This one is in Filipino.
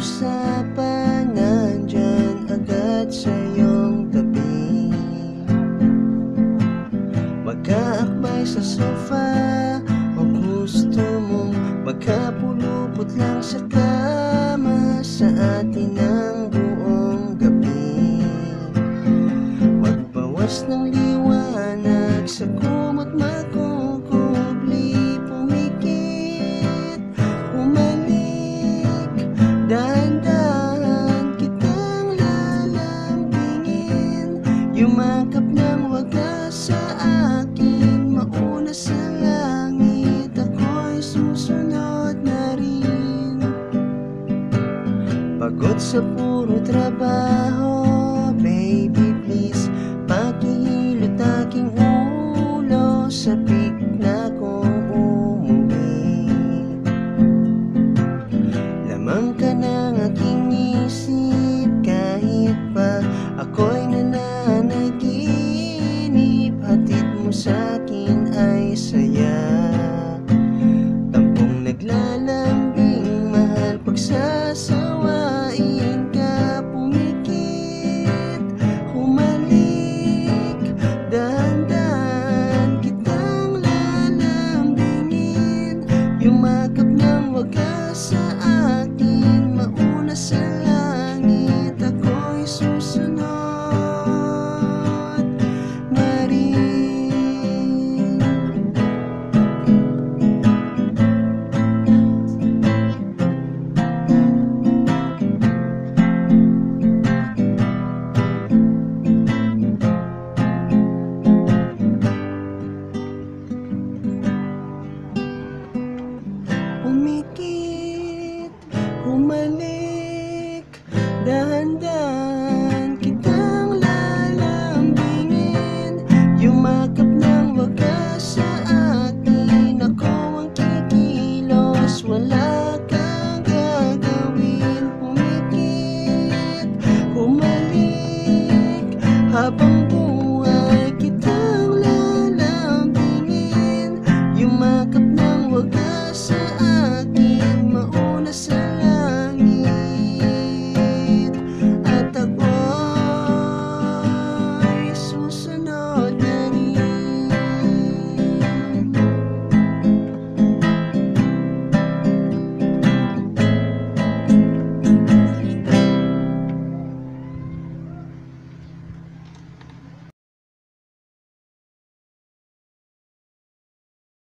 sound. sa akin. Mauna sa langit Ako'y susunod na rin. Pagod sa puro trabaho Tumakap ng wagas sa akin. bumalik dahil